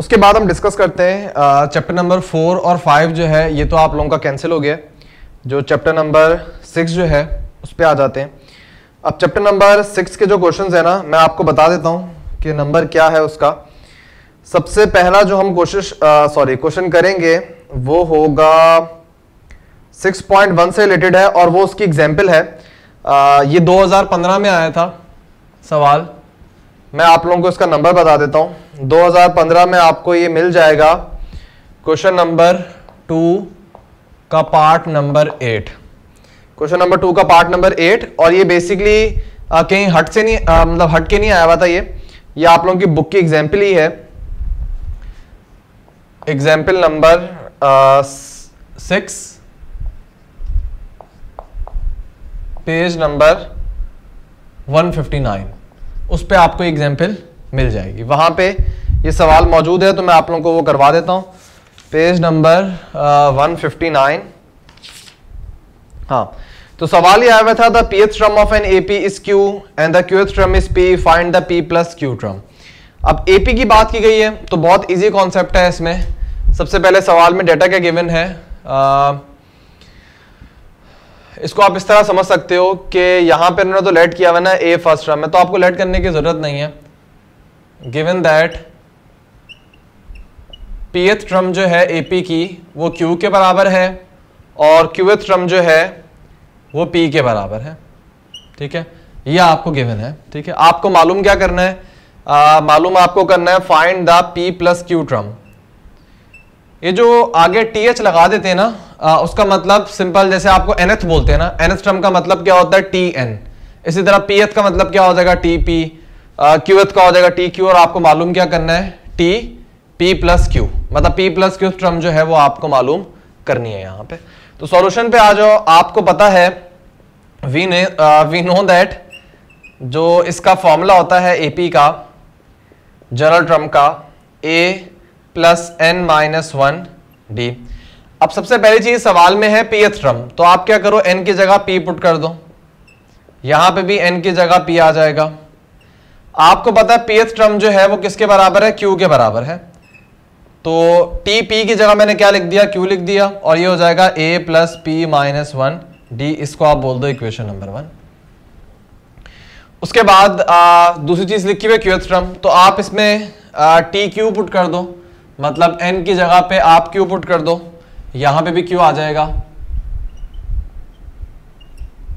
उसके बाद हम डिस्कस करते हैं चैप्टर नंबर फोर और फाइव जो है ये तो आप लोगों का कैंसिल हो गया। जो चैप्टर नंबर सिक्स जो है उस पर आ जाते हैं। अब चैप्टर नंबर सिक्स के जो क्वेश्चन है ना मैं आपको बता देता हूँ कि नंबर क्या है उसका। सबसे पहला जो हम कोशिश सॉरी क्वेश्चन करेंगे वो होगा 6.1 से रिलेटेड है और वो उसकी एग्ज़ाम्पल है। आ, ये 2015 में आया था सवाल। मैं आप लोगों को इसका नंबर बता देता हूँ। 2015 में आपको ये मिल जाएगा क्वेश्चन नंबर टू का part number eight question number two का पार्ट नंबर एट और ये बेसिकली कहीं हट से नहीं मतलब हट के नहीं आया हुआ था ये। ये आप लोगों की बुक की एग्ज़ाम्पल ही है। Example number six page number 159 उस पर आपको एग्ज़ाम्पल मिल जाएगी। वहाँ पे ये सवाल मौजूद है तो मैं आप लोगों को वो करवा देता हूँ। Page number one fifty nine हाँ तो सवाल ये आया हुआ था the P term of an A P is Q and the Q th term is P find the P plus Q term अब ए पी की बात की गई है तो बहुत इजी कॉन्सेप्ट है इसमें। सबसे पहले सवाल में डेटा क्या गिवन है? आ, इसको आप इस तरह समझ सकते हो कि यहाँ पर तो लेट किया हुआ ना ए फ़र्स्ट टर्म में। तो आपको लेट करने की ज़रूरत नहीं है। गिवन दैट पीएथ ट्रम जो है एपी की, वो क्यू के बराबर है और क्यूएथ ट्रम जो है, वो पी के बराबर है। ठीक है? ये आपको गिवन है। ठीक है? आपको मालूम क्या करना है? मालूम आपको करना है find the P plus Q term ये जो आगे टी एच लगा देते हैं ना उसका मतलब सिंपल जैसे आपको एनएथ बोलते हैं ना एनएथ टर्म का मतलब क्या होता है? टी एन इसी तरह पी एथ का मतलब क्या हो जाएगा? टी पी क्यू एथ का हो जाएगा टी क्यू और आपको मालूम क्या करना है? टी पी प्लस क्यू मतलब पी प्लस क्यू टर्म जो है वो आपको मालूम करनी है यहाँ पे। तो सॉल्यूशन पे आ जाओ। आपको पता है वी ने वी नो दैट जो इसका फॉर्मूला होता है एपी का जनरल ट्रम का A plus N minus one D. अब सबसे पहली चीज़ सवाल में है पी एथ ट्रम तो आप क्या करो एन की जगह पी पुट कर दो। यहाँ पे भी एन की जगह पी आ जाएगा। आपको पता है पी एथ ट्रम जो है वो किसके बराबर है? क्यू के बराबर है। तो टी पी की जगह मैंने क्या लिख दिया? क्यू लिख दिया। और ये हो जाएगा A plus P minus one D. इसको आप बोल दो इक्वेशन नंबर वन। उसके बाद आ, दूसरी चीज़ लिखी हुई क्यू ट्रम तो आप इसमें टी क्यू पुट कर दो। मतलब एन की जगह पे आप क्यू पुट कर दो? यहाँ पे भी क्यू आ जाएगा?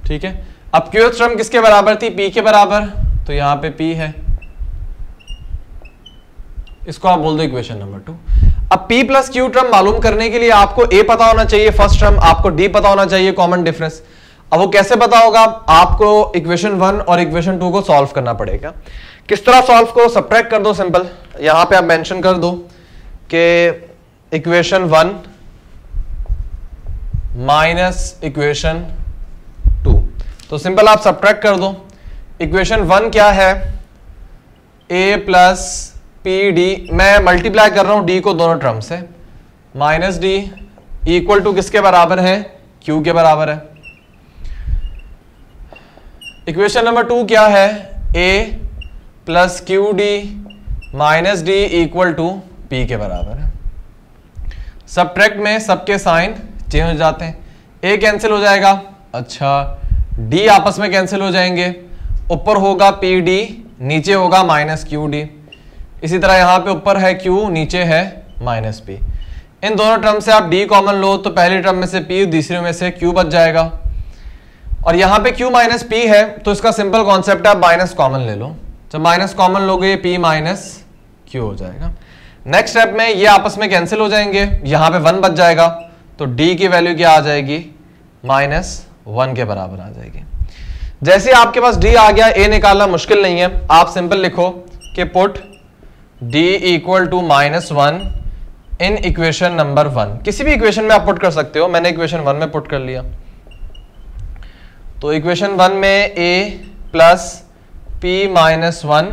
ठीक है? अब क्यू टर्म किसके बराबर थी? पी के बराबर। तो यहाँ पे पी है। इसको आप बोल दो इक्वेशन नंबर टू अब P प्लस क्यू टर्म मालूम करने के लिए आपको A पता होना चाहिए फ़र्स्ट टर्म आपको D पता होना चाहिए कॉमन डिफरेंस अब वो कैसे पता होगा? आपको इक्वेशन वन और इक्वेशन टू को सॉल्व करना पड़ेगा। किस तरह सॉल्व को सब्ट्रैक्ट कर दो सिंपल यहाँ पे आप मेंशन कर दो। के equation one minus equation two तो सिंपल आप सब्ट्रैक्ट कर दो. इक्वेशन वन क्या है? ए प्लस पी डी मैं मल्टीप्लाई कर रहा हूँ डी को दोनों टर्म से. माइनस डी इक्वल टू किसके बराबर है? क्यू के बराबर है. इक्वेशन नंबर टू क्या है? A plus Q D minus D equal to P के बराबर है। सब में सबके साइन चेंज हो जाते हैं। ए कैंसिल हो जाएगा। अच्छा डी आपस में कैंसिल हो जाएँगे। ऊपर होगा पी डी नीचे होगा माइनस क्यू डी इसी तरह यहाँ पे ऊपर है क्यू नीचे है माइनस पी इन दोनों टर्म से आप डी कॉमन लो तो पहले टर्म में से पी दूसरे में से क्यू बच जाएगा। और यहाँ पे क्यू माइनस पी है तो इसका सिंपल कॉन्सेप्ट है, आप माइनस कॉमन ले लो। जब माइनस कॉमन लोगे पी माइनस क्यू हो जाएगा। नेक्स्ट स्टेप में ये आपस में कैंसिल हो जाएँगे। यहाँ पे वन बच जाएगा। तो डी की वैल्यू क्या आ जाएगी? माइनस वन के बराबर आ जाएगी। जैसे आपके पास डी आ गया ए निकालना मुश्किल नहीं है। आप सिंपल लिखो कि put D equal to minus one in equation number one किसी भी इक्वेशन में आप पुट कर सकते हो। मैंने इक्वेशन वन में पुट कर लिया। तो इक्वेशन वन में A plus P minus one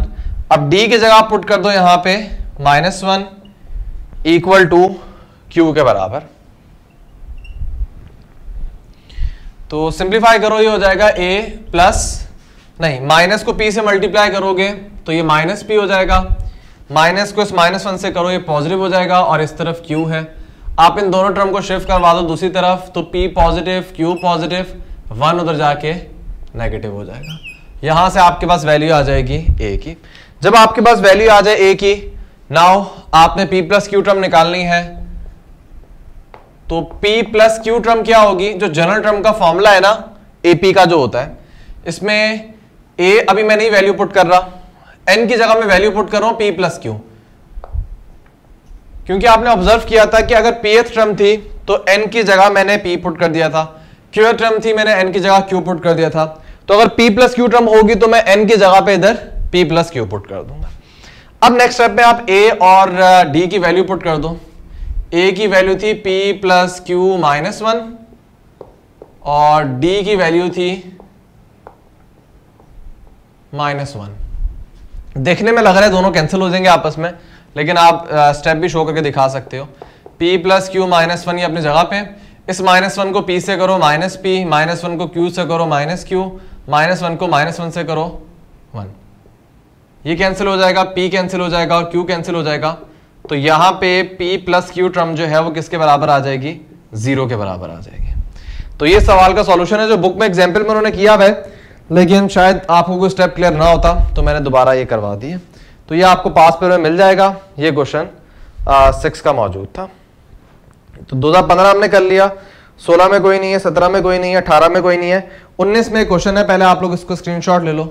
अब डी की जगह आप पुट कर दो यहाँ पे। Minus one equal to Q के बराबर। तो सिंप्लीफाई करो, ये हो जाएगा ए प्लस नहीं, माइनस को पी से मल्टीप्लाई करोगे तो ये माइनस पी हो जाएगा। माइनस को इस माइनस वन से करो, ये पॉजिटिव हो जाएगा, और इस तरफ़ क्यू है। आप इन दोनों टर्म को शिफ्ट करवा दो दूसरी तरफ़ तो P positive Q positive one उधर जाके नेगेटिव हो जाएगा। यहाँ से आपके पास वैल्यू आ जाएगी ए की। जब आपके पास वैल्यू आ जाए ए की नाउ आपने पी प्लस क्यू टर्म निकालनी है। तो P प्लस क्यू टर्म क्या होगी? जो जनरल टर्म का फॉर्मूला है ना AP का जो होता है, इसमें A अभी मैं नहीं वैल्यू पुट कर रहा। N की जगह मैं वैल्यू पुट कर रहा हूँ P प्लस क्यू क्योंकि आपने ऑब्ज़र्व किया था कि अगर पी टर्म थी तो N की जगह मैंने P पुट कर दिया था। क्यू टर्म थी, मैंने N की जगह Q पुट कर दिया था। तो अगर P प्लस क्यू टर्म होगी तो मैं N की जगह पे इधर P प्लस क्यू पुट कर दूँगा अब नेक्स्ट स्टेप में आप ए और डी की वैल्यू पुट कर दो। ए की वैल्यू थी P plus Q minus one और डी की वैल्यू थी माइनस वन देखने में लग रहा है दोनों कैंसिल हो जाएँगे आपस में, लेकिन आप स्टेप भी शो करके दिखा सकते हो। P plus Q minus one ये अपनी जगह पे। इस माइनस वन को P से करो माइनस पी माइनस वन को Q से करो माइनस क्यू माइनस वन को माइनस वन से करो वन ये कैंसिल हो जाएगा पी कैंसिल हो जाएगा और क्यू कैंसिल हो जाएगा। तो यहाँ पे पी प्लस क्यू टर्म जो है वो किसके बराबर आ जाएगी? ज़ीरो के बराबर आ जाएगी। तो ये सवाल का सॉल्यूशन है जो बुक में एग्ज़ाम्पल में उन्होंने किया है, लेकिन शायद आपको कोई स्टेप क्लियर ना होता तो मैंने दोबारा ये करवा दिए तो ये आपको पास पेपर में मिल जाएगा, ये क्वेश्चन सिक्स का मौजूद था। तो 2015 हमने कर लिया 16 में कोई नहीं है 17 में कोई नहीं है 18 में कोई नहीं है। 19 में क्वेश्चन है, पहले आप लोग इसको स्क्रीनशॉट ले लो।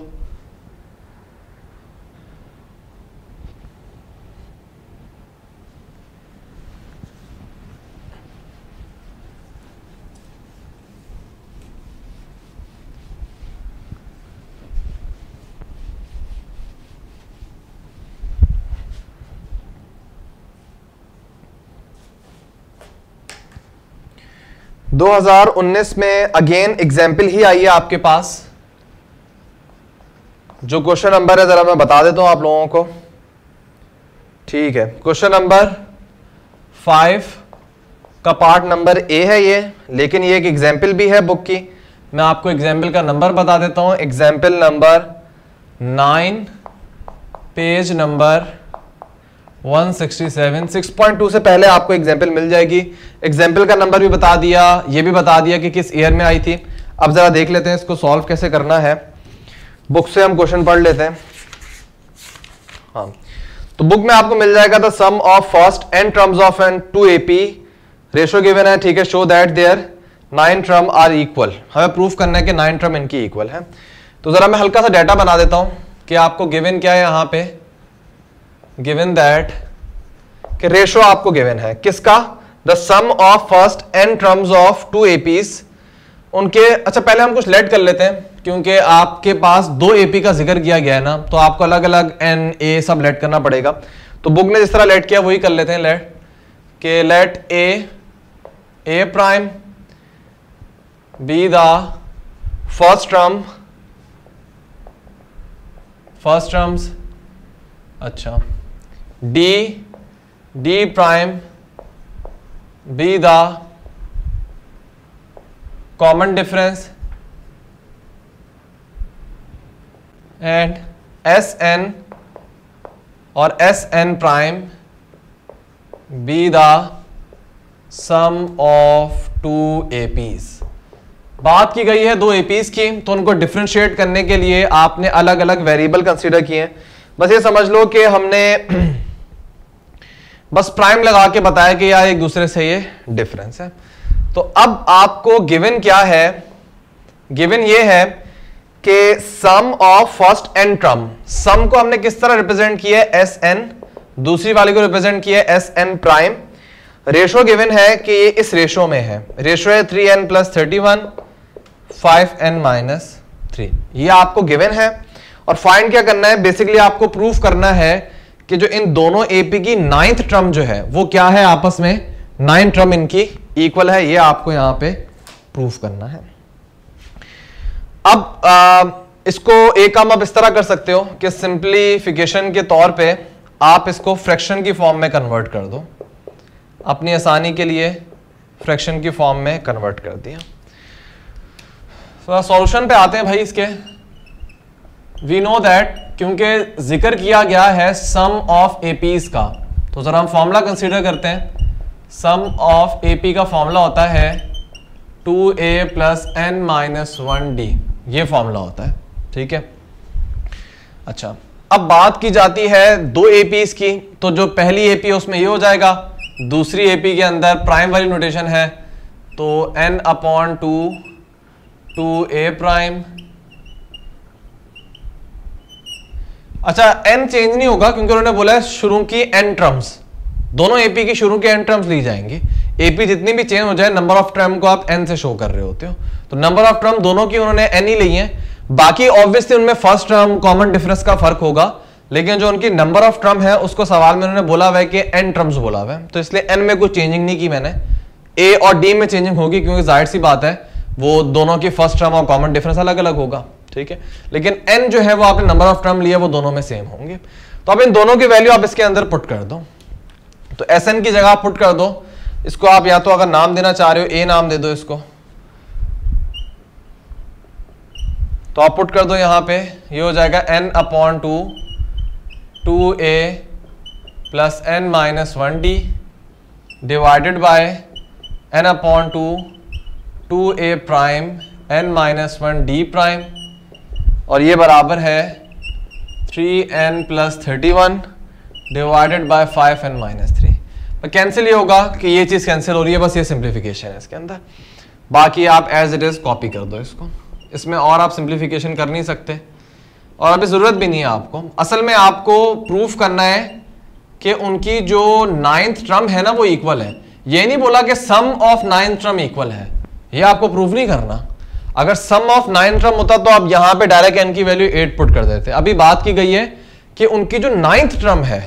2019 में अगेन एग्ज़ाम्पल ही आई है आपके पास। जो क्वेश्चन नंबर है, जरा मैं बता देता हूँ आप लोगों को। ठीक है क्वेश्चन नंबर फाइव का पार्ट नंबर ए है ये, लेकिन ये एक एग्ज़ाम्पल भी है बुक की। मैं आपको एग्ज़ाम्पल का नंबर बता देता हूँ। Example number nine page number 167 6.2 से पहले आपको एग्ज़ाम्पल मिल जाएगी। एग्ज़ाम्पल का नंबर भी बता दिया, ये भी बता दिया कि किस ईयर में आई थी। अब जरा देख लेते हैं इसको सॉल्व कैसे करना है। बुक से हम क्वेश्चन पढ़ लेते हैं। हाँ। तो बुक में आपको मिल जाएगा the sum of first N terms of an two AP ratio given है, ठीक है show that their nine term are equal हमें प्रूफ करना है कि नाइन ट्रम इनकी इक्वल है। तो जरा मैं हल्का सा डाटा बना देता हूँ कि आपको गिवन क्या है यहाँ पे। गिवन दैट कि रेशो आपको गिवन है। किसका? The sum of first N terms of two APs उनके अच्छा पहले हम कुछ लेट कर लेते हैं, क्योंकि आपके पास दो एपी का ज़िक्र किया गया है ना तो आपको अलग अलग एन ए सब लेट करना पड़ेगा। तो बुक ने जिस तरह लेट किया, वही कर लेते हैं लेट के let a a prime be the first term first terms अच्छा। D D prime be the common difference, and Sn or Sn prime, be the sum of two APs बात की गई है दो एपीज की तो उनको डिफ्रेंशिएट करने के लिए आपने अलग अलग वेरिएबल कंसीडर किए हैं। बस ये समझ लो कि हमने बस प्राइम लगा के बताया कि यार एक दूसरे से ये डिफरेंस है। तो अब आपको गिवन क्या है? गिवन ये है कि sum of first n term sum को हमने किस तरह रिप्रेजेंट किया है? एस एन दूसरी वाली को रिप्रेजेंट किया है S n prime ratio given है कि ये इस रेशो में है। रेशो है three n plus thirty one five n minus three ये आपको गिवन है। और फाइंड क्या करना है? बेसिकली आपको प्रूफ करना है कि जो इन दोनों एपी की नाइन्थ ट्रम जो है वो क्या है आपस में? नाइन ट्रम इनकी इक्वल है ये आपको यहाँ पे प्रूफ करना है। अब आ, इसको एक काम आप इस तरह कर सकते हो कि सिंप्लीफिकेशन के तौर पे आप इसको फ्रैक्शन की फॉर्म में कन्वर्ट कर दो। अपनी आसानी के लिए फ्रैक्शन की फॉर्म में कन्वर्ट कर दिया। सॉल्यूशन पे आते हैं भाई इसके। वी नो दैट क्योंकि ज़िक्र किया गया है सम ऑफ़ एपीज का। तो जरा हम फॉर्मूला कंसीडर करते हैं। सम ऑफ़ एपी का फॉर्मूला होता है two a plus n minus one d ये फॉर्मूला होता है, ठीक है? अच्छा अब बात की जाती है दो एपीज की। तो जो पहली एपी है, उसमें ये हो जाएगा। दूसरी एपी के अंदर प्राइम वाली नोटेशन है। तो n upon two two a prime अच्छा एन चेंज नहीं होगा क्योंकि उन्होंने बोला है शुरू की एन टर्म्स दोनों एपी की शुरू के एन टर्म्स ली जाएँगी। एपी जितनी भी चेंज हो जाए नंबर ऑफ़ टर्म को आप एन से शो कर रहे होते हो। तो नंबर ऑफ़ ट्रम दोनों की उन्होंने एन ही ली है। बाकी ऑब्वियसली उनमें फ़र्स्ट टर्म कॉमन डिफरेंस का फ़र्क होगा। लेकिन जो उनकी नंबर ऑफ़ ट्रम है, उसको सवाल में उन्होंने बोला हुआ है कि एन ट्रम्स बोला हुआ है। तो इसलिए एन में कोई चेंजिंग नहीं की मैंने। ए और डी में चेंजिंग होगी क्योंकि ज़ाहिर सी बात है, वो दोनों की फ़र्स्ट टर्म और कॉमन डिफरेंस अलग अलग होगा। ठीक है? लेकिन एन जो है वो आपने नंबर ऑफ़ टर्म लिया, वो दोनों में सेम होंगे। तो अब इन दोनों की वैल्यू आप इसके अंदर पुट कर दो। तो एस एन की जगह पुट कर दो। इसको आप या तो अगर नाम देना चाह रहे हो ए नाम दे दो इसको। तो आप पुट कर दो यहाँ पे। ये हो जाएगा n upon two two a plus n minus one d divided by n upon two two a prime n minus one d prime और ये बराबर है three n plus thirty one divided by five n minus three cancel ये होगा कि ये चीज़ cancel हो रही है, बस ये सिंप्लीफिकेशन है इसके अंदर। बाकी आप एज इट इज़ कॉपी कर दो इसको। इसमें और आप सिंप्लीफिकेशन कर नहीं सकते। और अभी ज़रूरत भी नहीं है आपको। असल में आपको प्रूफ करना है कि उनकी जो नाइन्थ ट्रम है ना, वो इक्वल है। ये नहीं बोला कि sum of ninth term equal है। ये आपको प्रूफ नहीं करना। अगर सम ऑफ़ नाइन टर्म होता तो आप यहाँ पे डायरेक्ट एन की वैल्यू एट पुट कर देते। अभी बात की गई है कि उनकी जो नाइन्थ टर्म है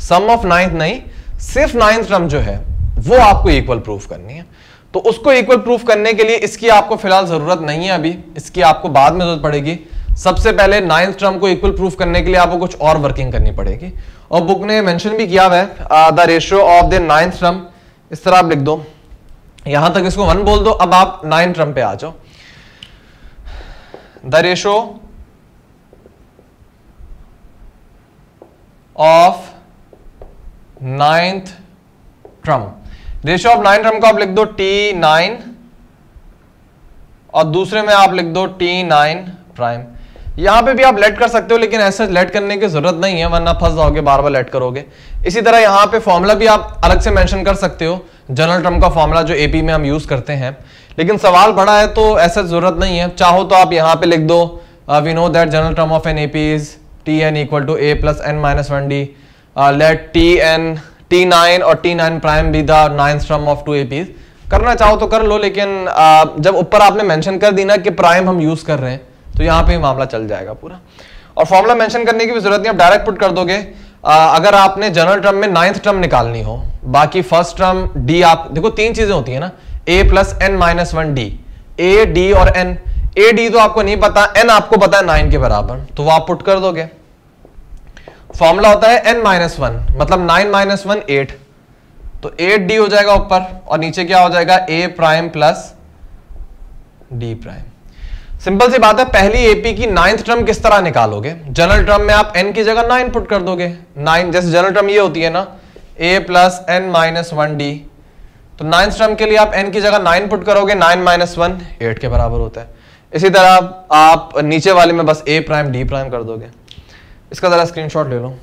सम ऑफ़ नाइन्थ नहीं, सिर्फ़ नाइन्थ टर्म जो है, वो आपको इक्वल प्रूफ करनी है। तो उसको इक्वल प्रूफ करने के लिए इसकी आपको फ़िलहाल ज़रूरत नहीं है अभी, इसकी आपको बाद में ज़रूरत पड़ेगी। सबसे पहले नाइन्थ टर्म को इक्वल प्रूफ करने के लिए आपको कुछ और वर्किंग करनी पड़ेगी। और बुक ने मेंशन भी किया है the ratio of the ninth term इस तरह आप लिख दो। यहाँ तक इसको वन बोल दो, अब आप नाइन टर्म पे आ जाओ। The ratio of ninth term ratio of nine term को आप लिख दो टी नाइन और दूसरे में आप लिख दो टी नाइन प्राइम यहाँ पे भी आप लेट कर सकते हो, लेकिन ऐसे लेट करने की ज़रूरत नहीं है, वरना फंस जाओगे, बार बार लेट करोगे। इसी तरह यहाँ पे फॉर्मूला भी आप अलग से मेंशन कर सकते हो। जनरल टर्म का फॉर्मूला जो एपी में हम यूज़ करते हैं। लेकिन सवाल बड़ा है तो ऐसा ज़रूरत नहीं है। चाहो तो आप यहाँ पे लिख दो we know that general term of an AP is T n equal to a plus n minus one d let T n T nine और T nine prime be the ninth term of two APs करना चाहो तो कर लो लेकिन uh, जब ऊपर आपने mention कर दी ना कि प्राइम हम यूज़ कर रहे हैं तो यहाँ पे मामला चल जाएगा पूरा। और फॉर्मूला मेंशन करने की भी ज़रूरत नहीं आप डायरेक्ट पुट कर दोगे। अगर आपने जनरल टर्म में नाइन्थ टर्म निकालनी हो, बाकी फ़र्स्ट टर्म डी आप, देखो तीन चीज़ें होती है ना a plus n minus one d a d और एन ए डी तो आपको नहीं पता एन आपको पता है नाइन के बराबर तो वो आप पुट कर दोगे। फॉर्मूला होता है एन माइनस वन मतलब नाइन माइनस वन एट तो एट डी हो जाएगा ऊपर, और नीचे क्या हो जाएगा? A prime plus d prime simple सी बात है, पहली एपी की नाइन्थ टर्म किस तरह निकालोगे? जनरल टर्म में आप एन की जगह नाइन पुट कर दोगे। नाइन जैसे जनरल टर्म ये होती है ना a plus n minus one d तो नाइन्थ टर्म के लिए आप एन की जगह नाइन पुट करोगे नाइन माइनस वन एट के बराबर होता है। इसी तरह आप नीचे वाले में बस ए प्राइम डी प्राइम कर दोगे। इसका ज़रा स्क्रीनशॉट ले लो।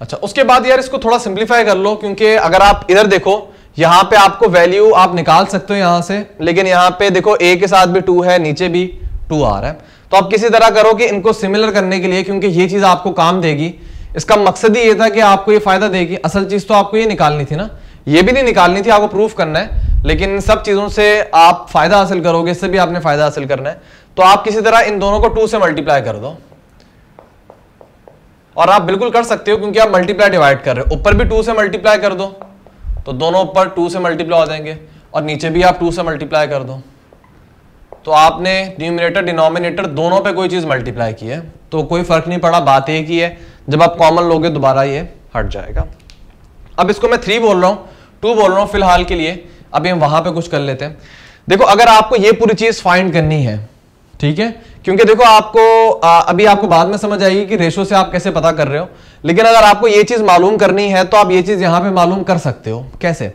अच्छा उसके बाद यार इसको थोड़ा सिंप्लीफाई कर लो, क्योंकि अगर आप इधर देखो, यहाँ पे आपको वैल्यू आप निकाल सकते हो यहाँ से, लेकिन यहाँ पे देखो ए के साथ भी टू है, नीचे भी टू आ रहा है। तो आप किसी तरह करो कि इनको सिमिलर करने के लिए, क्योंकि ये चीज़ आपको काम देगी। इसका मकसद ही ये था कि आपको ये फ़ायदा देगी। असल चीज़ तो आपको ये निकालनी थी ना। ये भी नहीं निकालनी थी, आपको प्रूफ करना है। लेकिन सब चीज़ों से आप फ़ायदा हासिल करोगे, इससे भी आपने फ़ायदा हासिल करना है। तो आप किसी तरह इन दोनों को टू से मल्टीप्लाई कर दो। और आप बिल्कुल कर सकते हो क्योंकि आप मल्टीप्लाई डिवाइड कर रहे हो। ऊपर भी टू से मल्टीप्लाई कर दो। तो दोनों ऊपर टू से मल्टीप्लाई हो जाएँगे और नीचे भी आप टू से मल्टीप्लाई कर दो। तो आपने न्यूमिनेटर डिनोमिनेटर दोनों पे कोई चीज़ मल्टीप्लाई की है तो कोई फ़र्क नहीं पड़ा, बात एक ही है। जब आप कॉमन लोगे, दोबारा ये हट जाएगा। अब इसको मैं थ्री बोल रहा हूँ। टू बोल रहा हूँ फ़िलहाल के लिए। अभी हम वहाँ पे कुछ कर लेते हैं। देखो, अगर आपको ये पूरी चीज़ फाइंड करनी है ठीक है? क्योंकि देखो आपको आ, अभी आपको बाद में समझ आएगी कि रेशो से आप कैसे पता कर रहे हो। लेकिन अगर आपको ये चीज़ मालूम करनी है तो आप ये चीज़ यहाँ पे मालूम कर सकते हो। कैसे?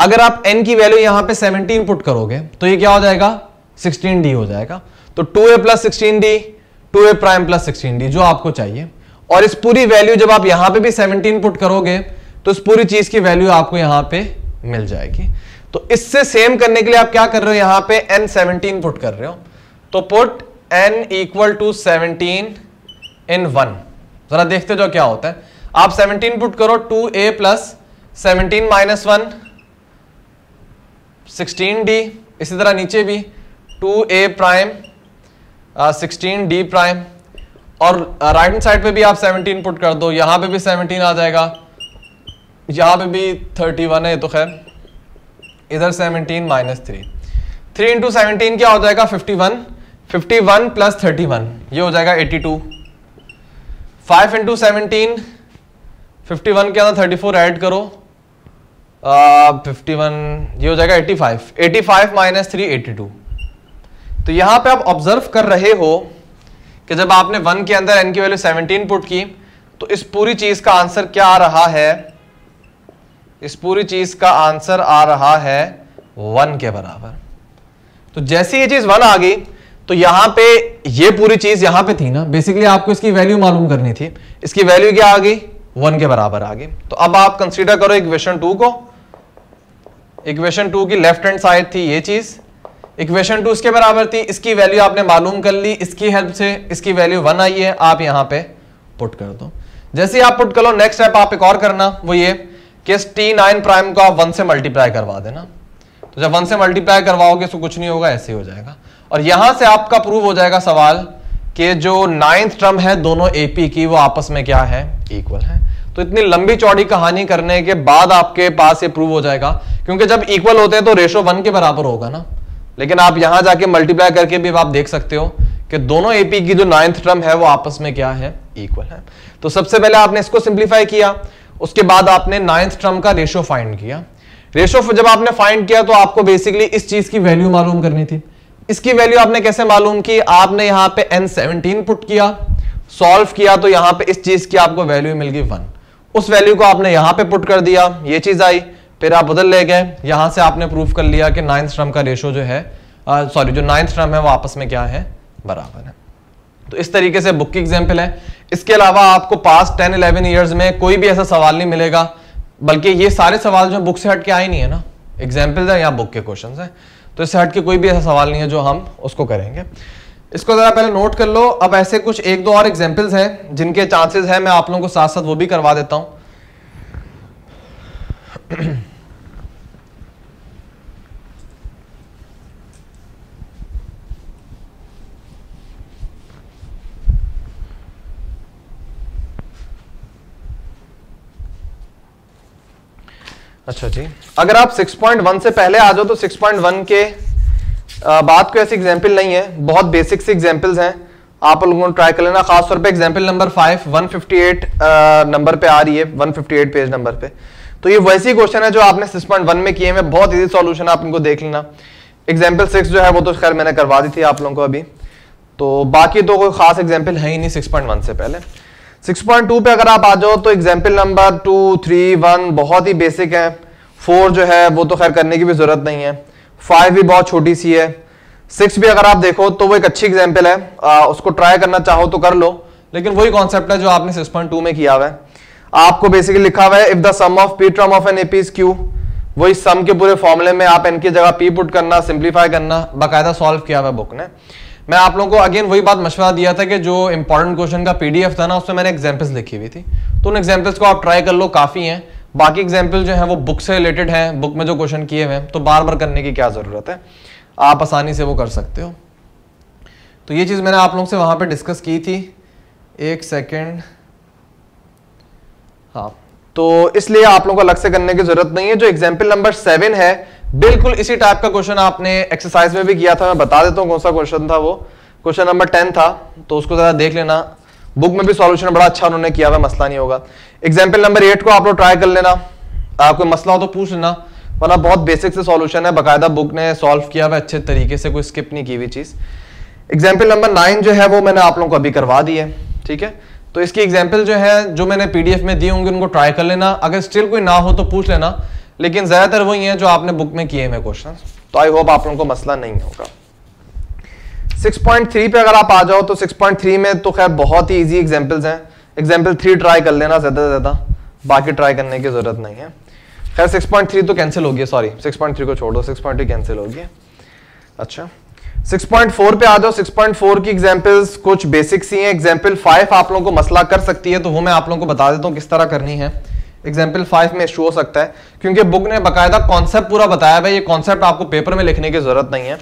अगर आप n की वैल्यू यहाँ पे 17 पुट करोगे तो ये क्या हो जाएगा? 16d हो जाएगा। तो 2a plus sixteen d two a prime plus sixteen d जो आपको चाहिए। और इस पूरी वैल्यू जब आप यहाँ पे भी 17 पुट करोगे तो इस पूरी चीज़ की वैल्यू आपको यहाँ पे मिल जाएगी। तो इससे सेम करने के लिए आप क्या कर रहे हो? यहाँ पे n 17 पुट कर रहे हो। तो put n equal to seventeen in one जरा देखते जो क्या होता है। आप 17 पुट करो 2a plus seventeen minus one sixteen d इसी तरह नीचे भी two a prime sixteen d prime और राइट हैंड साइड पे भी आप 17 पुट कर दो, यहाँ पे भी 17 आ जाएगा, यहाँ पे भी 31 है तो खैर, इधर 17 minus three three into seventeen क्या हो जाएगा 51 51 प्लस 31 ये हो जाएगा 82 five into seventeen fifty one के अंदर थर्टी फोर एड करो. फिफ्टी वन ये हो जाएगा eighty five eighty five minus three eighty two तो यहाँ पे आप ऑब्ज़र्व कर रहे हो कि जब आपने वन के अंदर एन की वैल्यू सेवनटीन पुट की तो इस पूरी चीज़ का आंसर क्या आ रहा है? इस पूरी चीज़ का आंसर आ रहा है वन के बराबर. तो जैसे ये चीज़ वन आ गई तो यहाँ पे ये पूरी चीज़ यहाँ पे थी ना। बेसिकली आपको इसकी वैल्यू मालूम करनी थी। इसकी वैल्यू क्या आ गई? वन के बराबर आ गई। तो अब आप कंसीडर करो इक्वेशन टू को। इक्वेशन टू की लेफ़्ट हैंड साइड थी ये चीज़। इक्वेशन टू इसके बराबर थी। इसकी वैल्यू आपने मालूम कर ली। इसकी हेल्प से इसकी वैल्यू वन आई है। आप यहाँ पे पुट कर दो। जैसे आप पुट कर लो नेक्स्ट स्टेप आप एक और करना, वो ये कि टी नाइन प्राइम को आप वन से मल्टीप्लाई करवा देना। तो जब वन से मल्टीप्लाई करवाओगे तो कुछ नहीं होगा, ऐसे हो जाएगा। और यहाँ से आपका प्रूव हो जाएगा सवाल कि जो नाइन्थ टर्म है दोनों एपी की, वो आपस में क्या है? इक्वल है। तो इतनी लंबी चौड़ी कहानी करने के बाद आपके पास ये प्रूव हो जाएगा, क्योंकि जब इक्वल होते हैं तो रेशो वन के बराबर होगा ना। लेकिन आप यहाँ जाके मल्टीप्लाई करके भी आप देख सकते हो कि दोनों एपी की जो नाइन्थ टर्म है, वो आपस में क्या है? इक्वल है। तो सबसे पहले आपने इसको सिंप्लीफाई किया, उसके बाद आपने नाइन्थ टर्म का रेशो फाइंड किया। रेशो जब आपने फाइंड किया तो आपको बेसिकली इस चीज़ की वैल्यू मालूम करनी थी। इसकी वैल्यू आपने कैसे मालूम की? आपने यहाँ पे एन सेवनटीन पुट किया सॉल्व किया तो यहाँ पे इस चीज़ की आपको वैल्यू मिल गई वन उस वैल्यू को आपने यहाँ पे पुट कर दिया, ये चीज़ आई, फिर आप बदल ले गए, यहाँ से आपने प्रूफ कर लिया कि नाइन्थ टर्म का रेशो जो है सॉरी जो नाइन्थ टर्म है वो आपस में क्या है? बराबर है. तो इस तरीके से बुक की एग्ज़ाम्पल है. इसके अलावा आपको पास टेन इलेवन ईयर्स में कोई भी ऐसा सवाल नहीं मिलेगा, बल्कि ये सारे सवाल जो बुक से हट के आए नहीं है ना. एग्ज़ाम्पल है या बुक के क्वेश्चन है. तो इससे हट के कोई भी ऐसा सवाल नहीं है जो हम उसको करेंगे। इसको ज़रा पहले नोट कर लो। अब ऐसे कुछ एक दो और एग्जाम्पल्स हैं, जिनके चांसेस हैं मैं आप लोगों को साथ साथ वो भी करवा देता हूँ। अच्छा जी। अगर आप 6.1 से पहले आ जाओ तो 6.1 के बात कोई ऐसी एग्ज़ाम्पल नहीं है। बहुत बेसिक से एग्जाम्पल्स हैं। आप लोगों को ट्राई कर लेना। खासतौर पे एग्ज़ाम्पल नंबर फाइव 158 नंबर पे आ रही है 158 पेज नंबर पे। तो ये वैसी क्वेश्चन है जो आपने 6.1 में किए हैं। बहुत इजी सॉल्यूशन आप इनको देख लेना। एग्ज़ाम्पल सिक्स जो है, वो तो खैर मैंने करवा दी थी आप लोगों को अभी। तो बाकी तो कोई खास एग्ज़ाम्पल है ही नहीं 6.1 से पहले। 6.2 पे अगर आप आ जाओ तो example number two three one बहुत ही बेसिक है। फोर जो है वो तो खैर करने की भी ज़रूरत नहीं है। फाइव भी बहुत छोटी सी है। सिक्स भी अगर आप देखो तो वो एक अच्छी एग्ज़ाम्पल है। आ, उसको ट्राई करना चाहो तो कर लो। लेकिन वही कॉन्सेप्ट है जो आपने 6.2 में किया हुआ है। आपको बेसिकली लिखा हुआ है if the sum of p term of an AP is q वही सम के पूरे फॉर्मुले में आप एन की जगह पी पुट करना सिंप्लीफाई करना बाकायदा सॉल्व किया हुआ बुक ने। मैं आप लोगों को अगेन वही बात मशवरा दिया था कि जो इंपॉर्टेंट क्वेश्चन का पीडीएफ था ना, उसमें मैंने एग्जाम्पल्स लिखी हुई थी। तो उन एग्जाम्पल्स को आप ट्राई कर लो, काफ़ी हैं। बाकी एग्ज़ाम्पल जो है, वो बुक से रिलेटेड है बुक में जो क्वेश्चन किए हुए हैं तो बार बार करने की क्या ज़रूरत है? आप आसानी से वो कर सकते हो। तो ये चीज़ मैंने आप लोगों से वहाँ पर डिस्कस की थी। एक सेकेंड हाँ तो इसलिए आप लोगों को अलग से करने की ज़रूरत नहीं है। जो एग्ज़ाम्पल नंबर सेवन है बिल्कुल इसी टाइप का क्वेश्चन आपने एक्सरसाइज में भी किया था, मैं बता देता हूँ कौन सा क्वेश्चन था वो। क्वेश्चन नंबर टेन था तो उसको जरा देख लेना। बुक में भी सॉल्यूशन बड़ा अच्छा उन्होंने किया हुआ, मसला नहीं होगा। एग्ज़ाम्पल नंबर एट को आप लोग ट्राई कर लेना। आपको मसला हो तो पूछ लेना। वरना बहुत बेसिक से सॉल्यूशन है, बाकायदा बुक ने सॉल्व किया हुआ, अच्छे तरीके से, कोई स्किप नहीं की हुई चीज़। एग्ज़ाम्पल नंबर नाइन जो है वो मैंने आप लोगों को अभी करवा दी है, ठीक है? तो इसकी एग्ज़ाम्पल जो है, जो मैंने पीडीएफ में दी होंगे, उनको ट्राई कर लेना। अगर स्टिल कोई ना हो तो पूछ लेना। लेकिन ज़्यादातर वही है जो आपने बुक में किए हुए क्वेश्चन तो आई होप आप लोगों को मसला नहीं होगा। 6.3 पे अगर आप आ जाओ तो 6.3 में तो खैर बहुत ही इजी एग्जांपल्स हैं। एग्जांपल 3 ट्राई कर लेना ज़्यादा से ज़्यादा। बाकी ट्राई करने की ज़रूरत नहीं है। खैर 6.3 तो कैंसिल हो गया सॉरी 6.3 को छोड़ दो 6.3 कैंसिल हो गया। अच्छा। 6.4 पे आ जाओ 6.4 की एग्जांपल्स कुछ बेसिक्स ही हैं। एग्जांपल 5 आप लोगों को मसला कर सकती है तो वो मैं आप लोगों को बता देता हूँ किस तरह करनी है। एग्ज़ाम्पल 5 में इशू हो सकता है, क्योंकि बुक ने बाकायदा कॉन्सेप्ट पूरा बताया है ये कॉन्सेप्ट आपको पेपर में लिखने की ज़रूरत नहीं है।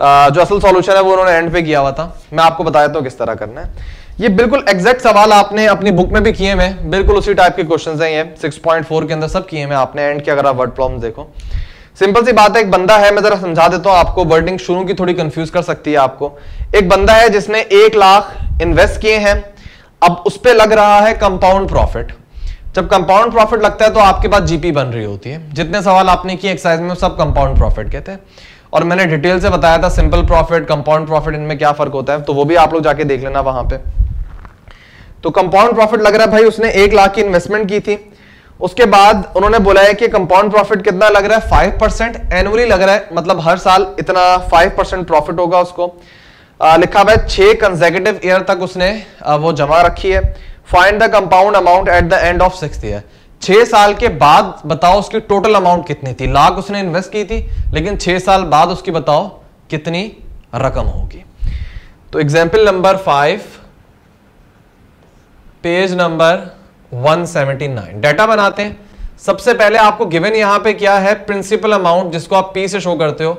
जो असल सॉल्यूशन है वो उन्होंने एंड पे किया हुआ था। मैं आपको बता देता हूँ किस तरह करना है। ये बिल्कुल एग्जैक्ट सवाल आपने अपनी बुक में भी किए हुए बिल्कुल उसी टाइप के क्वेश्चन है ये। 6.4 के अंदर सब किए हुए आपने। एंड के अगर आप वर्ड प्रॉब्लम देखो। सिंपल सी बात है, एक बंदा है, मैं जरा समझा देता हूँ आपको वर्डिंग शुरू की थोड़ी कंफ्यूज कर सकती है आपको। एक बंदा है जिसने एक लाख इन्वेस्ट किए हैं। अब उस पर लग रहा है कंपाउंड प्रॉफिट जब कंपाउंड प्रॉफिट लगता है तो आपके पास जीपी बन रही होती है। जितने सवाल आपने किए एक्सरसाइज में सब कंपाउंड प्रॉफिट कहते हैं। और मैंने डिटेल से बताया था सिंपल प्रॉफिट कंपाउंड प्रॉफिट इनमें क्या फ़र्क होता है तो वो भी आप लोग जाके देख लेना वहाँ पे। तो कंपाउंड प्रॉफिट लग रहा है भाई उसने एक लाख की इन्वेस्टमेंट की थी। उसके बाद उन्होंने बोला है कि कंपाउंड प्रॉफिट कितना लग रहा है? फाइव परसेंट एनुअली लग रहा है। मतलब हर साल इतना फाइव परसेंट प्रॉफिट होगा उसको। आ, लिखा हुआ है छह कंजेकेटिव ईयर तक उसने आ, वो जमा रखी है। Find the compound amount at the end of six year छह साल के बाद बताओ उसकी टोटल अमाउंट कितनी थी। लाख उसने इन्वेस्ट की थी, लेकिन छह साल बाद उसकी बताओ कितनी रकम होगी। तो example number five page number 179 data बनाते हैं। सबसे पहले आपको गिवन यहाँ पे क्या है? प्रिंसिपल अमाउंट जिसको आप पी से शो करते हो।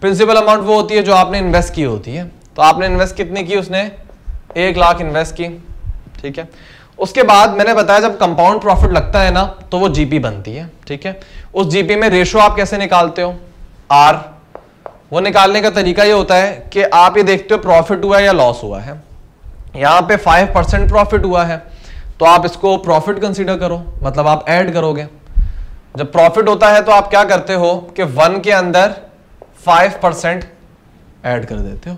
प्रिंसिपल अमाउंट वो होती है जो आपने इन्वेस्ट की होती है। तो आपने इन्वेस्ट कितनी की उसने? एक लाख इन्वेस्ट की। ठीक है? उसके बाद मैंने बताया, जब कंपाउंड प्रॉफिट लगता है ना तो वो जीपी बनती है, ठीक है? उस जीपी में रेशो आप कैसे निकालते हो? आर वो निकालने का तरीका ये होता है कि आप ये देखते हो प्रॉफिट हुआ है या लॉस हुआ है। यहाँ पे फाइव परसेंट प्रॉफिट हुआ है तो आप इसको प्रॉफिट कंसीडर करो मतलब आप ऐड करोगे। जब प्रॉफिट होता है तो आप क्या करते हो कि वन के अंदर फाइव परसेंट ऐड कर देते हो।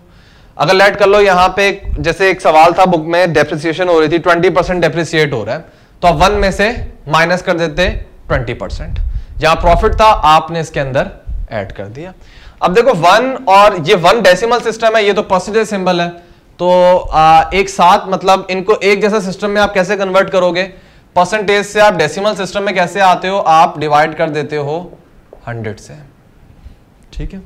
अगर लेट कर लो यहाँ पे जैसे एक सवाल था बुक में डेप्रिसिएशन हो रही थी ट्वेंटी परसेंट डेप्रिसिएट हो रहा है। तो आप वन में से माइनस कर देते ट्वेंटी परसेंट जहाँ प्रॉफिट था आपने इसके अंदर ऐड कर दिया। अब देखो वन और ये वन डेसिमल सिस्टम है ये तो परसेंटेज सिंबल है। तो आ, एक साथ मतलब इनको एक जैसा सिस्टम में आप कैसे कन्वर्ट करोगे? परसेंटेज से आप डेसिमल सिस्टम में कैसे आते हो? आप डिवाइड कर देते हो हंड्रेड से। ठीक है?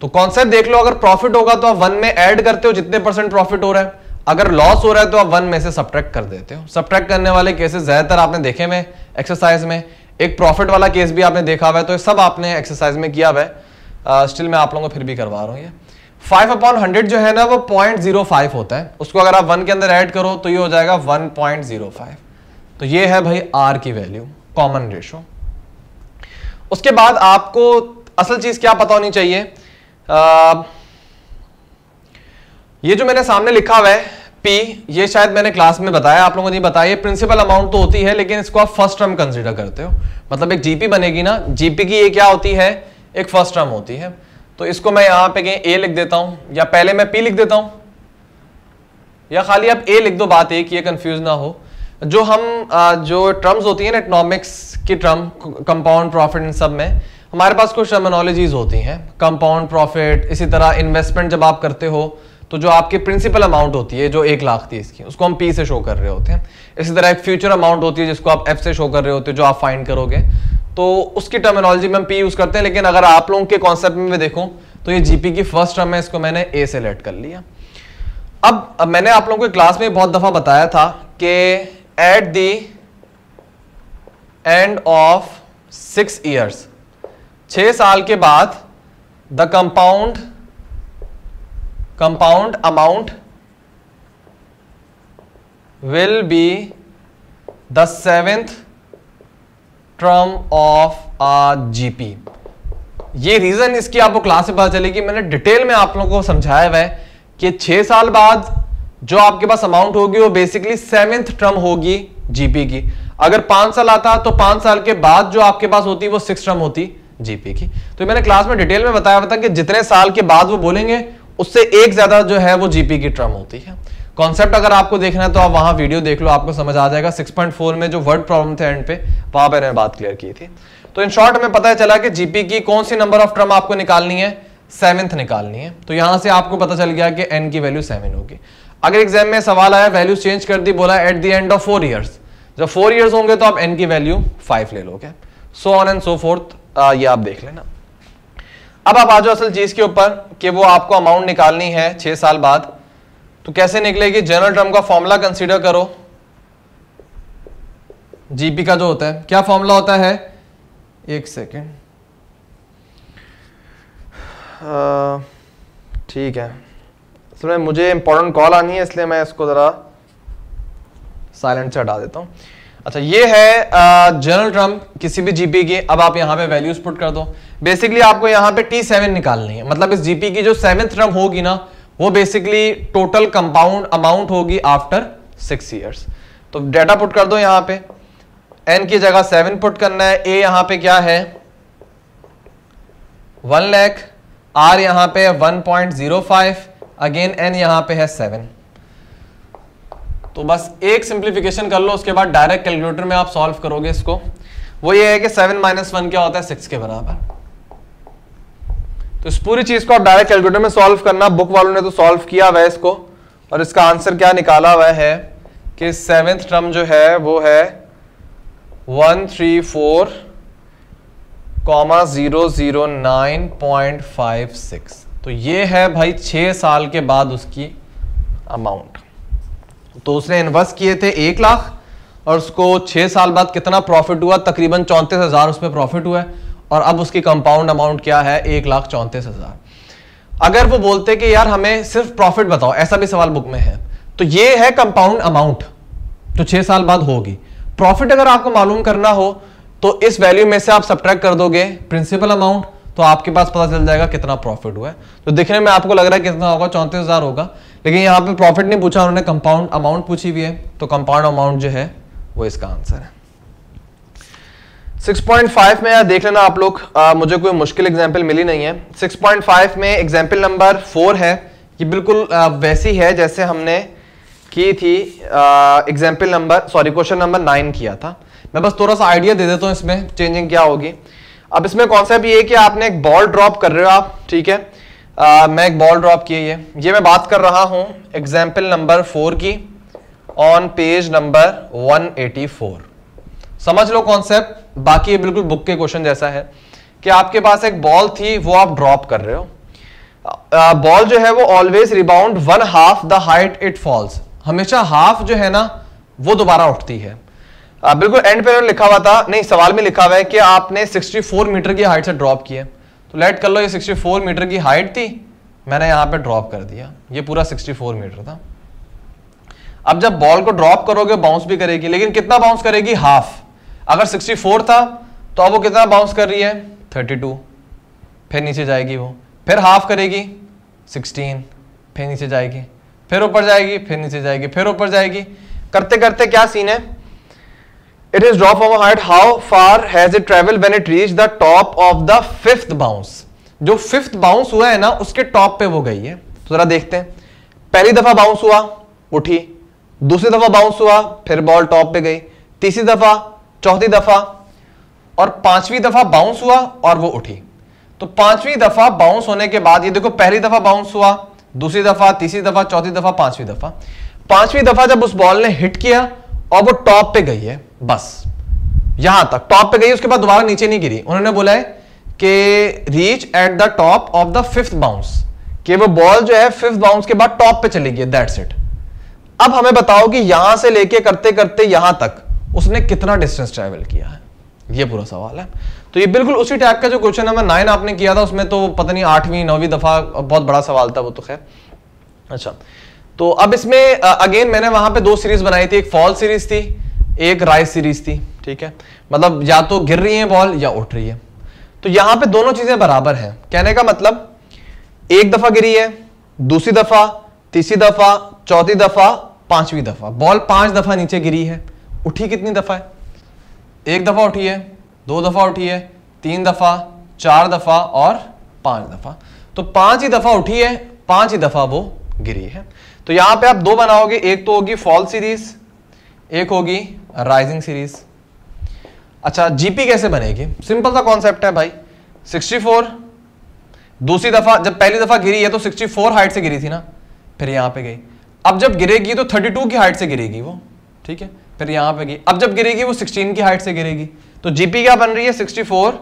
तो कॉन्सेप्ट देख लो, अगर प्रॉफिट होगा तो आप वन में ऐड करते हो, जितने परसेंट प्रॉफिट हो रहा है। अगर लॉस हो रहा है तो आप वन में से सब्ट्रैक्ट कर देते हो। सब्ट्रैक्ट करने वाले केसेस ज़्यादातर आपने देखे में एक्सरसाइज में। एक प्रॉफिट वाला केस भी आपने देखा हुआ है तो सब आपने एक्सरसाइज में किया हुआ है। स्टिल मैं आप लोगों को फिर भी करवा रहा हूँ ये। फाइव अपॉन हंड्रेड जो है ना, वो पॉइंट ज़ीरो फाइव होता है। उसको अगर आप वन के अंदर ऐड करो तो ये हो जाएगा वन पॉइंट ज़ीरो फाइव तो ये है भाई आर की वैल्यू कॉमन रेशो उसके बाद आपको असल चीज़ क्या पता होनी चाहिए? ये जो मैंने सामने लिखा हुआ है पी ये शायद मैंने क्लास में बताया, आप लोगों ने बताया प्रिंसिपल अमाउंट तो होती है, लेकिन इसको आप फ़र्स्ट टर्म कंसिडर करते हो। मतलब एक जीपी बनेगी ना जीपी की ये क्या होती है, एक फ़र्स्ट टर्म होती है। तो इसको मैं यहाँ पे ए लिख देता हूँ, या पहले मैं पी लिख देता हूँ, या खाली आप ए लिख दो बात एक, ये कंफ्यूज ना हो। जो हम जो टर्म्स होती है ना इकोनॉमिक्स की टर्म कंपाउंड प्रॉफिट इन सब में हमारे पास कुछ टर्मिनोलॉजीज होती हैं कंपाउंड प्रॉफिट इसी तरह इन्वेस्टमेंट जब आप करते हो तो जो आपकी प्रिंसिपल अमाउंट होती है जो एक लाख थी इसकी उसको हम पी से शो कर रहे होते हैं। इसी तरह एक फ्यूचर अमाउंट होती है जिसको आप एफ़ से शो कर रहे होते हो जो आप फाइंड करोगे। तो उसकी टर्मिनोलॉजी में हम पी यूज़ करते हैं लेकिन अगर आप लोगों के कॉन्सेप्ट में देखूँ तो ये जीपी की फ़र्स्ट टर्म है इसको मैंने ए से लेट कर लिया। अब, अब मैंने आप लोगों को क्लास में बहुत दफ़ा बताया था कि at the end of six years छह साल के बाद the compound compound amount will be the seventh term of a GP ये रीजन इसकी आपको क्लास में पता चलेगी मैंने डिटेल में आप लोगों को समझाया हुआ है कि छह साल बाद जो आपके पास अमाउंट होगी, वो बेसिकली सेवेंथ टर्म होगी जीपी की। अगर पाँच साल आता तो पाँच साल के बाद जो आपके पास होती, वो सिक्स टर्म होती। जीपी की। तो मैंने क्लास में डिटेल में बताया था कि जितने साल के बाद वो बोलेंगे, उससे एक ज़्यादा जो है वो जीपी की टर्म होती है। कॉन्सेप्ट अगर आपको देखना है तो आप वहाँ वीडियो देख लो, आपको समझ आ जाएगा। 6.4 में जो वर्ड प्रॉब्लम थे एंड पे, वहाँ पर बात क्लियर की थी। तो इन शॉर्ट हमें पता चला कि जीपी की कौन सी नंबर ऑफ़ टर्म आपको निकालनी है? सेवेंथ निकालनी है। तो यहाँ से आपको पता चल गया कि एन की वैल्यू सेवन होगी। अगर एग्ज़ाम में सवाल आया वैल्यू चेंज कर दी, बोला at the end of four years जब फोर ईयर्स होंगे तो आप एन की वैल्यू फाइव ले लोगे। So on and so forth ये आप देख लेना। अब आप आ जाओ असल चीज़ के ऊपर कि वो आपको अमाउंट निकालनी है छह साल बाद। तो कैसे निकलेगी? जनरल टर्म का फॉर्मूला कंसीडर करो। जीपी का जो होता है, क्या फॉर्मूला होता है? एक सेकेंड ठीक है। इसमें मुझे इंपॉर्टेंट कॉल आनी है, इसलिए मैं इसको ज़रा साइलेंट से हटा देता हूँ। अच्छा ये है जनरल टर्म किसी भी जीपी की, अब आप यहाँ पे वैल्यूज़ पुट कर दो। बेसिकली आपको यहाँ पे टी सेवन निकालनी है। मतलब इस जीपी की जो सेवेंथ टर्म होगी ना, वो बेसिकली टोटल कंपाउंड अमाउंट होगी आफ्टर सिक्स ईयर्स तो डेटा पुट कर दो यहाँ पे। एन की जगह सेवन पुट करना है। ए यहाँ पे क्या है? वन लैख आर यहाँ पे one point zero five again n यहाँ पे है सेवन तो बस एक सिंप्लीफिकेशन कर लो, उसके बाद डायरेक्ट कैलकुलेटर में आप सॉल्व करोगे इसको। वो ये है कि सेवन माइनस वन क्या होता है? सिक्स के बराबर। तो इस पूरी चीज़ को आप डायरेक्ट कैलकुलेटर में सॉल्व करना। बुक वालों ने तो सॉल्व किया हुआ है इसको, और इसका आंसर क्या निकाला हुआ है कि सेवेंथ टर्म जो है, वो है one three four comma zero zero nine point five six तो ये है भाई छह साल के बाद उसकी अमाउंट तो उसने इन्वेस्ट किए थे एक लाख और उसको छह साल बाद कितना प्रॉफिट हुआ? तकरीबन चौंतीस हज़ार उसमें प्रॉफिट हुआ है। और अब उसकी कंपाउंड अमाउंट क्या है? एक लाख चौंतीस हज़ार। अगर वो बोलते कि यार हमें सिर्फ़ प्रॉफिट बताओ, ऐसा भी सवाल बुक में है। तो ये है कंपाउंड अमाउंट तो छह साल बाद होगी। प्रॉफिट अगर आपको मालूम करना हो तो इस वैल्यू में से आप सब्ट्रैक्ट कर दोगे प्रिंसिपल अमाउंट तो आपके पास पता चल जाएगा कितना प्रॉफिट हुआ है। तो दिखने में आपको लग रहा है कितना होगा? चौंतीस होगा। लेकिन यहाँ पे प्रॉफिट नहीं पूछा उन्होंने कंपाउंड अमाउंट पूछी हुई है तो कंपाउंड अमाउंट जो है वो इसका आंसर है। 6.5 में देख लेना आप लोग मुझे कोई मुश्किल एग्ज़ाम्पल मिली नहीं है। 6.5 में एग्ज़ाम्पल नंबर फोर है ये बिल्कुल आ, वैसी है जैसे हमने की थी example number sorry question number nine किया था। मैं बस थोड़ा सा आइडिया दे देता हूँ इसमें चेंजिंग क्या होगी। अब इसमें कॉन्सेप्ट ये है कि आपने एक बॉल ड्रॉप कर रहे हो आप ठीक है? मैं एक बॉल ड्रॉप किए ये। ये मैं बात कर रहा हूँ एग्ज़ाम्पल नंबर फोर की ऑन पेज नंबर 184 समझ लो कॉन्सेप्ट बाकी ये बिल्कुल बुक के क्वेश्चन जैसा है कि आपके पास एक बॉल थी, वो आप ड्रॉप कर रहे हो। बॉल जो है वो always rebound one half the height it falls हमेशा हाफ़ जो है ना, वो दोबारा उठती है। बिल्कुल एंड पे लिखा हुआ था, नहीं, सवाल में लिखा हुआ है कि आपने 64 मीटर की हाइट से ड्रॉप किया। तो लेट कर लो, ये 64 मीटर की हाइट थी, मैंने यहाँ पे ड्रॉप कर दिया। ये पूरा 64 मीटर था। अब जब बॉल को ड्रॉप करोगे बाउंस भी करेगी, लेकिन कितना बाउंस करेगी? हाफ़ अगर 64 था तो अब वो कितना बाउंस कर रही है? 32 फिर नीचे जाएगी वो। फिर हाफ़ करेगी 16 फिर नीचे जाएगी। फिर ऊपर जाएगी, फिर नीचे जाएगी। फिर ऊपर जाएगी। करते करते क्या सीन है? It is drop from height how far has it traveled when it reached the top of the fifth bounce? जो फिफ्थ बाउंस हुआ है ना, उसके टॉप पे वो गई है। तो जरा देखते हैं। पहली दफ़ा बाउंस हुआ, उठी। दूसरी दफ़ा बाउंस हुआ, फिर बॉल टॉप पे गई। तीसरी दफ़ा, चौथी दफ़ा, और पांचवी दफ़ा बाउंस हुआ और वो उठी। तो पांचवी दफ़ा बाउंस होने के बाद, ये देखो पहली दफ़ा बाउंस हुआ, दूसरी दफ़ा, तीसरी दफ़ा, चौथी दफ़ा, पांचवी दफ़ा। पांचवी दफ़ा जब उस बॉल ने हिट किया और वो टॉप पे गई है। बस। यहाँ तक, टॉप पे गई, उसके बाद दोबारा नीचे नहीं गिरी। उन्होंने बोला है कि reach at the top of the fifth bounce कि वो बॉल जो है फिफ्थ बाउंस के बाद टॉप पे चली गई दैट्स इट अब हमें बताओ कि यहाँ से लेके करते करते यहाँ तक उसने कितना डिस्टेंस ट्रेवल किया है? ये पूरा सवाल है। तो ये बिल्कुल उसी टाइप का जो क्वेश्चन नंबर नाइन आपने किया था, उसमें तो पता नहीं आठवीं, नौवीं दफ़ा बहुत बड़ा सवाल था वो तो खैर। अच्छा तो अब इसमें अगेन मैंने वहाँ पे दो सीरीज़ बनाई थी, एक फॉल सीरीज़ थी एक राइस सीरीज़ थी, ठीक है? मतलब या तो गिर रही है बॉल या उठ रही है। तो यहाँ पे दोनों चीज़ें बराबर हैं। कहने का मतलब एक दफ़ा गिरी है, दूसरी दफ़ा, तीसरी दफ़ा, चौथी दफ़ा, पांचवी दफ़ा। बॉल पाँच दफ़ा नीचे गिरी है। उठी कितनी दफ़ा है? एक दफ़ा उठी है, दो दफ़ा उठी है, तीन दफ़ा, चार दफ़ा और पाँच दफ़ा। तो पाँच ही दफ़ा उठी है, पाँच ही दफ़ा वो गिरी है। तो यहाँ पे आप दो बनाओगे, एक तो होगी फॉल सीरीज़ एक होगी राइजिंग सीरीज़ अच्छा जीपी कैसे बनेगी? सिंपल सा कॉन्सेप्ट है भाई। 64 दूसरी दफ़ा, जब पहली दफ़ा गिरी है तो 64 हाइट से गिरी थी ना, फिर यहाँ पे गई। अब जब गिरेगी तो 32 की हाइट से गिरेगी वो, ठीक है? फिर यहाँ पे गई। अब जब गिरेगी वो 16 की हाइट से गिरेगी। तो जीपी क्या बन रही है? 64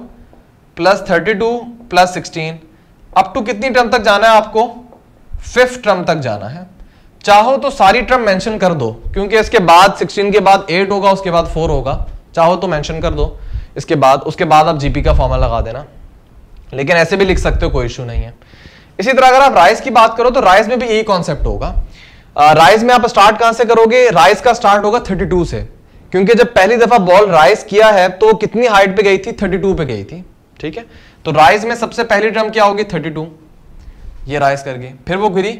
प्लस 32 प्लस 16 अप टू कितनी टर्म तक जाना है आपको? फिफ्थ टर्म तक जाना है। चाहो तो सारी टर्म मेंशन कर दो, क्योंकि इसके बाद 16 के बाद 8 होगा, उसके बाद 4 होगा। चाहो तो मेंशन कर दो, इसके बाद, उसके बाद आप जीपी का फॉर्मूला लगा देना। लेकिन ऐसे भी लिख सकते हो, कोई इशू नहीं है। इसी तरह अगर आप राइस की बात करो तो राइस में भी यही कॉन्सेप्ट होगा। राइस में आप स्टार्ट कहाँ से करोगे? राइस का स्टार्ट होगा 32 से। क्योंकि जब पहली दफ़ा बॉल राइस किया है तो कितनी हाइट पे गई थी? 32 पे गई थी। ठीक है? तो राइस में सबसे पहली टर्म क्या होगी? 32 ये राइस कर गई फिर वो गिरी।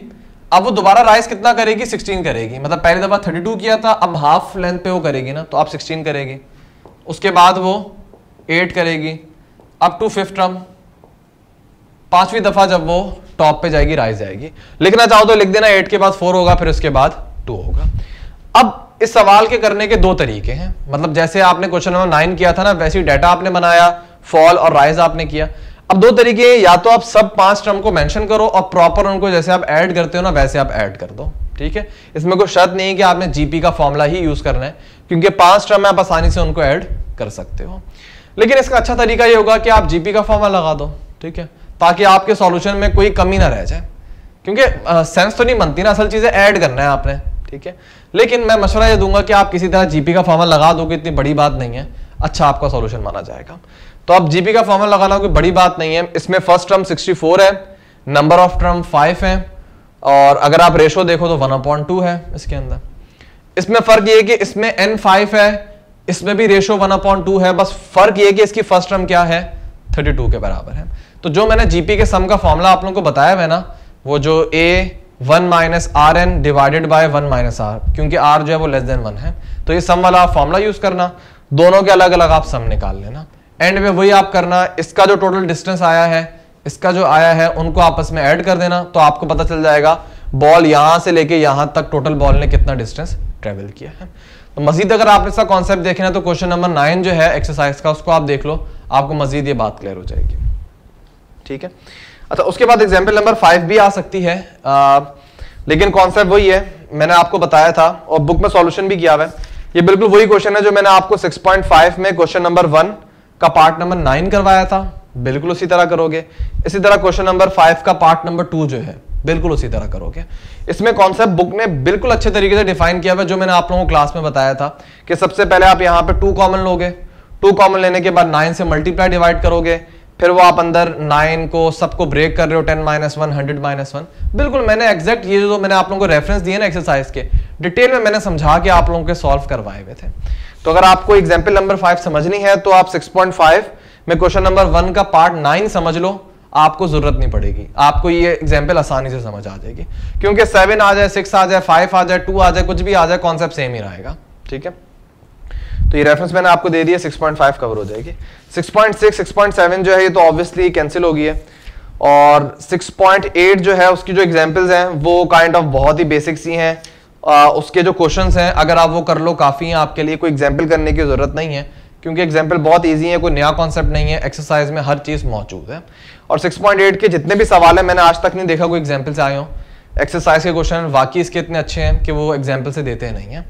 अब वो दोबारा राइस कितना करेगी? 16 करेगी। मतलब पहली दफ़ा 32 किया था, अब हाफ़ लेंथ पे वो करेगी ना तो आप 16 करेगी। उसके बाद वो 8 करेगी। अप टू फिफ्थ टर्म पांचवी दफ़ा जब वो टॉप पे जाएगी राइस जाएगी। लिखना चाहो तो लिख देना एट के बाद फोर होगा, फिर उसके बाद टू होगा। अब इस सवाल के करने के दो तरीके हैं। मतलब जैसे आपने क्वेश्चन नंबर नाइन किया था ना, वैसे ही डाटा आपने बनाया फॉल और राइज आपने किया। अब दो तरीके, या तो आप सब पाँच टर्म को मेंशन करो और प्रॉपर उनको जैसे आप ऐड करते हो ना, वैसे आप ऐड कर दो, ठीक है? इसमें कोई शर्त नहीं है कि आपने जीपी का फॉर्मुला ही यूज़ करना है, क्योंकि पाँच टर्म आप आसानी से उनको ऐड कर सकते हो। लेकिन इसका अच्छा तरीका ये होगा कि आप जीपी का फॉर्मुला लगा दो, ठीक है? ताकि आपके सॉल्यूशन में कोई कमी ना रह जाए। क्योंकि सेंस तो नहीं बनती ना, असल चीज़ें ऐड करना है आपने, ठीक है? लेकिन मैं मशवरा ये दूँगा कि आप किसी तरह जीपी का फॉर्मूला लगा दो इतनी बड़ी बात नहीं है। अच्छा आपका सॉल्यूशन माना जाएगा। तो अब जीपी का फॉर्मूला लगाना कोई बड़ी बात नहीं है। इसमें फ़र्स्ट टर्म 64 है नंबर ऑफ़ टर्म 5 है, और अगर आप रेशो देखो तो 1.2 है इसके अंदर। इसमें फ़र्क ये कि इसमें एन फाइव है, इसमें भी रेशो 1.2 है, बस फ़र्क ये कि इसकी फ़र्स्ट टर्म क्या है 32 के बराबर है। तो जो मैंने जीपी के सम का फॉर्मूला आप लोगों को बताया है ना, वो जो a one minus r n divided by one minus r क्योंकि आर जो है वो लेस देन वन है। तो ये सम वाला फॉर्मूला यूज़ करना, दोनों के अलग अलग आप सम निकाल लेना। एंड में वही आप करना इसका जो टोटल डिस्टेंस आया है इसका जो आया है उनको आपस में ऐड कर देना तो आपको पता चल जाएगा बॉल यहाँ से लेके यहाँ तक टोटल बॉल ने कितना डिस्टेंस ट्रेवल किया है। तो मजीद अगर आप इसका कॉन्सेप्ट देखना तो क्वेश्चन नंबर नाइन जो है एक्सरसाइज का उसको आप देख लो आपको मजीद ये बात क्लियर हो जाएगी। ठीक है? अच्छा उसके बाद एग्ज़ाम्पल नंबर फाइव भी आ सकती है। आ, लेकिन कॉन्सेप्ट वही है मैंने आपको बताया था और बुक में सॉल्यूशन भी किया हुआ है। ये बिल्कुल वही क्वेश्चन है जो मैंने आपको 6.5 में क्वेश्चन नंबर वन का पार्ट नंबर नाइन करवाया था, बिल्कुल उसी तरह करोगे। इसी तरह क्वेश्चन नंबर फाइव का पार्ट नंबर टू जो है, बिल्कुल उसी तरह करोगे। इसमें कॉन्सेप्ट बुक ने बिल्कुल अच्छे तरीके से डिफाइन किया हुआ जो मैंने आप लोगों को क्लास में बताया था, कि सबसे पहले आप यहाँ पे टू कॉमन लोगे। टू कॉमन लेने के बाद नाइन से मल्टीप्लाई डिवाइड करोगे, फिर वो आप अंदर नाइन को सबको ब्रेक कर रहे हो ten minus one hundred minus one बिल्कुल, मैंने एग्जैक्ट ये जो मैंने आप लोगों को रेफरेंस दिए ना एक्सरसाइज के डिटेल में मैंने समझा के आप लोगों के सॉल्व करवाए हुए थे। तो अगर आपको एग्ज़ाम्पल नंबर फाइव समझनी है तो आप सिक्स पॉइंट फाइव में क्वेश्चन नंबर वन का पार्ट नाइन समझ लो, आपको ज़रूरत नहीं पड़ेगी। आपको ये एग्ज़ाम्पल आसानी से समझ आ जाएगी। क्योंकि सेवन आ जाए सिक्स आ जाए फाइव आ जाए टू आ जाए, कुछ भी आ जाए कॉन्सेप्ट सेम ही रहेगा। ठीक है? तो ये रेफरेंस मैंने आपको दे दिया 6.5 कवर हो जाएगी। 6.6 6.7 जो है, ये तो ऑब्वियसली कैंसिल हो गई है। और 6.8 जो है, उसकी जो एग्जाम्पल्स हैं, वो काइंड kind ऑफ़ of बहुत ही बेसिक सी हैं। उसके जो क्वेश्चन हैं, अगर आप वो कर लो, काफ़ी हैं, आपके लिए कोई एग्ज़ाम्पल करने की ज़रूरत नहीं है, क्योंकि एग्ज़ाम्पल बहुत ईजी है, कोई नया कॉन्सेप्ट नहीं है एक्सरसाइज में हर चीज़ मौजूद है। और 6.8 के जितने भी सवाल हैं, मैंने आज तक नहीं देखा कोई एग्ज़ाम्पल से आए हो। एक्सरसाइज के क्वेश्चन वाकई इसके इतने अच्छे हैं कि वो एग्ज़ाम्पल से देते नहीं है।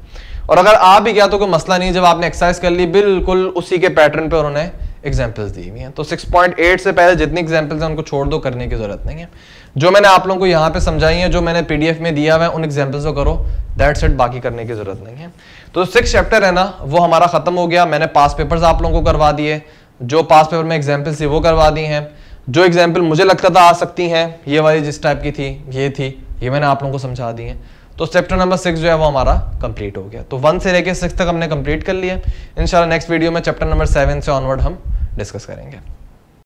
और अगर आप भी गया तो कोई मसला नहीं, जब आपने एक्सरसाइज कर ली, बिल्कुल उसी के पैटर्न पर उन्होंने एग्जाम्पल्स दी हुई हैं। तो 6.8 से पहले जितनी एग्जाम्पल्स हैं, उनको छोड़ दो, करने की ज़रूरत नहीं है। जो मैंने आप लोगों को यहाँ पे समझाई है, जो मैंने पीडीएफ में दिया हुआ है, उन एग्जाम्पल्स को करो। दैट सेट बाकी करने की ज़रूरत नहीं है। तो सिक्स चैप्टर है ना, वो हमारा खत्म हो गया। मैंने पास पेपर्स आप लोगों को करवा दिए। जो पास पेपर में एग्जाम्पल्स थी, वो करवा दी हैं। जो एग्ज़ाम्पल मुझे लगता था आ सकती हैं, ये वाली जिस टाइप की थी, ये थी, ये मैंने आप लोगों को समझा दी है। तो चैप्टर नंबर सिक्स जो है, वो हमारा कंप्लीट हो गया। तो वन से लेके सिक्स तक हमने कंप्लीट कर लिया। इंशाल्लाह नेक्स्ट वीडियो में चैप्टर नंबर सेवन से ऑनवर्ड हम डिस्कस करेंगे।